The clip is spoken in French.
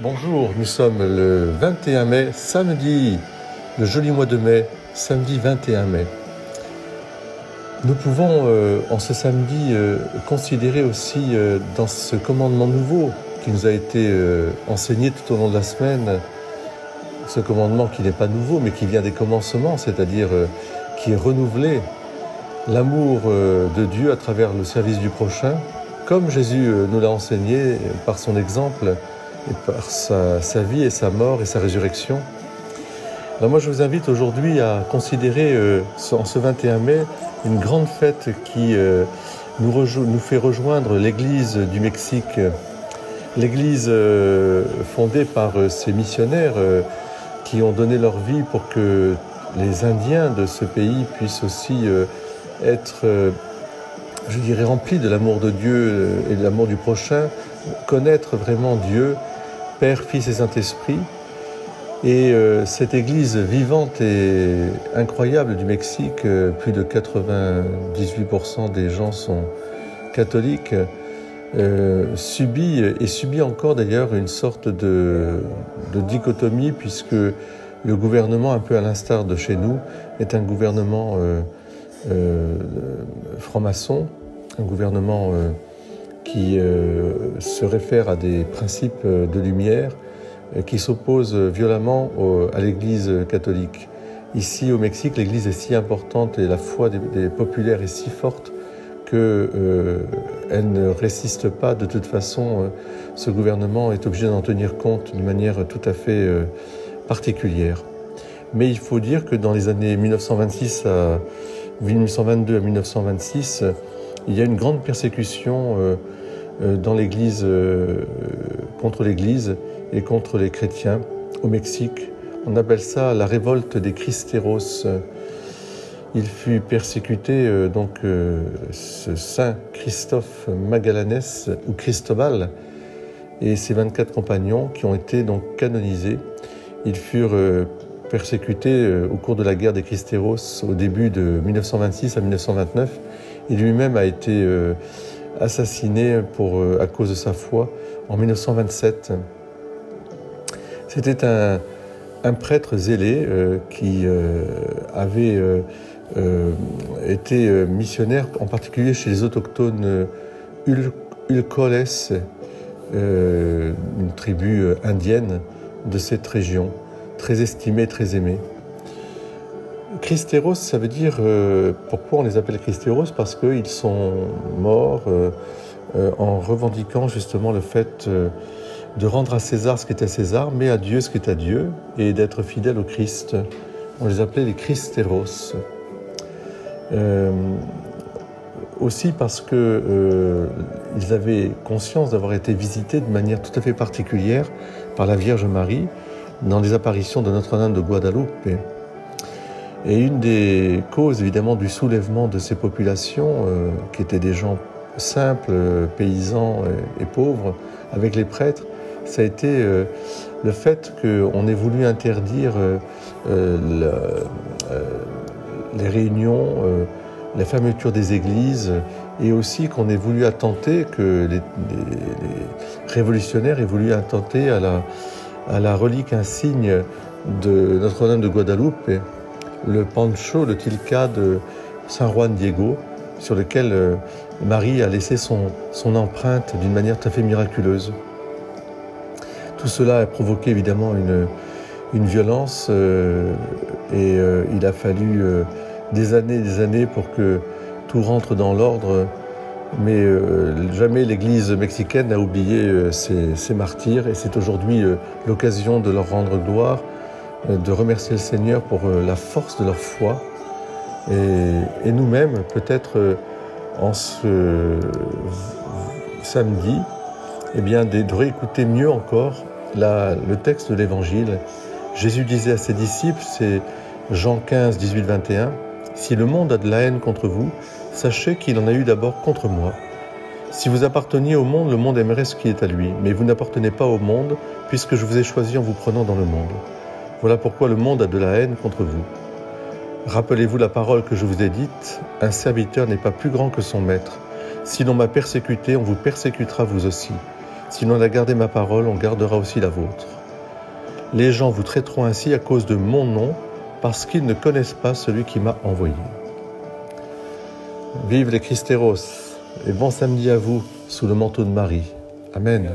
Bonjour, nous sommes le 21 mai, samedi, le joli mois de mai, samedi 21 mai. Nous pouvons euh, en ce samedi euh, considérer aussi euh, dans ce commandement nouveau qui nous a été enseigné tout au long de la semaine, ce commandement qui n'est pas nouveau mais qui vient des commencements, c'est-à-dire qui est renouvelé, l'amour de Dieu à travers le service du prochain, comme Jésus nous l'a enseigné par son exemple et par sa, vie et sa mort et sa résurrection. Alors moi, je vous invite aujourd'hui à considérer euh, en ce 21 mai une grande fête qui euh, nous, fait rejoindre l'Église du Mexique, l'Église euh, fondée par ces missionnaires qui ont donné leur vie pour que les Indiens de ce pays puissent aussi être, je dirais, remplis de l'amour de Dieu et de l'amour du prochain, connaître vraiment Dieu, Père, Fils et Saint-Esprit. Et euh, cette église vivante et incroyable du Mexique, euh, plus de 98% des gens sont catholiques, euh, subit et subit encore d'ailleurs une sorte de, de, dichotomie puisque le gouvernement, un peu à l'instar de chez nous, est un gouvernement franc-maçon, un gouvernement qui euh, se réfère à des principes de lumière qui s'oppose violemment au, à l'Église catholique. Ici au Mexique, l'Église est si importante et la foi des, des populaires est si forte qu'elle euh, ne résiste pas. De toute façon, euh, ce gouvernement est obligé d'en tenir compte d'une manière tout à fait euh, particulière. Mais il faut dire que dans les années 1926 à 1922 à 1926, il y a une grande persécution dans l'Église contre l'Église et contre les chrétiens au Mexique. On appelle ça la révolte des Cristeros. Il fut persécuté, euh, donc euh, ce saint Christophe Magallanes ou Cristobal et ses 24 compagnons qui ont été donc canonisés. Ils furent euh, persécutés euh, au cours de la guerre des Cristeros au début de 1926 à 1929. Il lui-même a été euh, assassiné euh, à cause de sa foi en 1927. C'était un, prêtre zélé euh, qui avait été missionnaire, en particulier chez les autochtones Ulcoles, une tribu indienne de cette région, très estimée, très aimée. Christéros, ça veut dire euh, pourquoi on les appelle Christéros? Parce qu'ils sont morts euh, euh, en revendiquant justement le fait de rendre à César ce qui est à César, mais à Dieu ce qui est à Dieu, et d'être fidèle au Christ. On les appelait les Christéros. Aussi parce que ils avaient conscience d'avoir été visités de manière tout à fait particulière par la Vierge Marie dans les apparitions de Notre-Dame de Guadalupe. Et une des causes évidemment du soulèvement de ces populations, euh, qui étaient des gens simples, paysans et, et pauvres, avec les prêtres, ça a été euh, le fait qu'on ait voulu interdire euh, le, euh, les réunions, euh, la fermeture des églises, et aussi qu'on ait voulu attenter, que les, révolutionnaires aient voulu attenter à la relique insigne de Notre-Dame de Guadeloupe, le pancho, le tilka de Saint Juan Diego, sur lequel euh, Marie a laissé son, empreinte d'une manière tout à fait miraculeuse. Tout cela a provoqué évidemment une, violence euh, et euh, il a fallu des années et des années pour que tout rentre dans l'ordre. Mais jamais l'Église mexicaine n'a oublié ces, ces, martyrs et c'est aujourd'hui l'occasion de leur rendre gloire, de remercier le Seigneur pour la force de leur foi. Et, nous-mêmes, peut-être en ce samedi, eh bien, de réécouter mieux encore le texte de l'Évangile. Jésus disait à ses disciples, c'est Jean 15, 18, 21, Si le monde a de la haine contre vous, sachez qu'il en a eu d'abord contre moi. Si vous apparteniez au monde, le monde aimerait ce qui est à lui, mais vous n'appartenez pas au monde, puisque je vous ai choisi en vous prenant dans le monde. Voilà pourquoi le monde a de la haine contre vous. Rappelez-vous la parole que je vous ai dite, un serviteur n'est pas plus grand que son maître. Si l'on m'a persécuté, on vous persécutera vous aussi. Si l'on a gardé ma parole, on gardera aussi la vôtre. Les gens vous traiteront ainsi à cause de mon nom, parce qu'ils ne connaissent pas celui qui m'a envoyé. Vive les Christéros et bon samedi à vous sous le manteau de Marie. Amen.